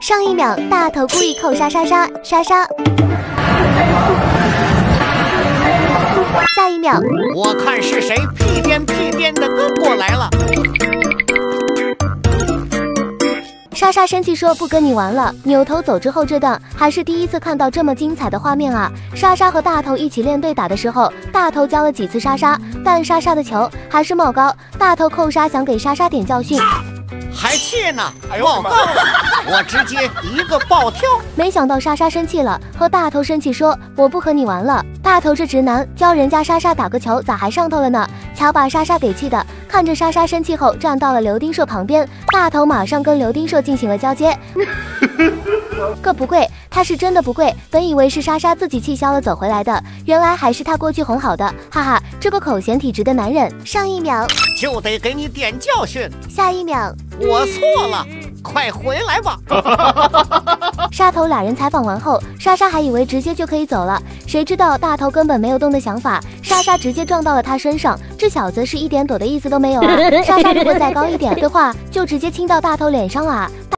上一秒，大头故意扣杀莎莎，莎莎。下一秒，我看是谁屁颠屁颠的跟过来了。莎莎生气说不跟你玩了，扭头走之后，这段还是第一次看到这么精彩的画面啊！莎莎和大头一起练对打的时候，大头教了几次莎莎，但莎莎的球还是冒高，大头扣杀想给莎莎点教训。还气呢！报告，我直接一个暴跳。没想到莎莎生气了，和大头生气说：“我不和你玩了。”大头这直男教人家莎莎打个球，咋还上头了呢？瞧把莎莎给气的，看着莎莎生气后站到了刘丁硕旁边，大头马上跟刘丁硕进行了交接。个不贵，他是真的不贵。本以为是莎莎自己气消了走回来的，原来还是他过去哄好的。哈哈，这个口嫌体直的男人。上一秒就得给你点教训，下一秒我错了，快回来吧。沙头俩人采访完后，莎莎还以为直接就可以走了，谁知道大头根本没有动的想法，莎莎直接撞到了他身上，这小子是一点躲的意思都没有啊！莎莎如果再高一点的话，就直接亲到大头脸上了。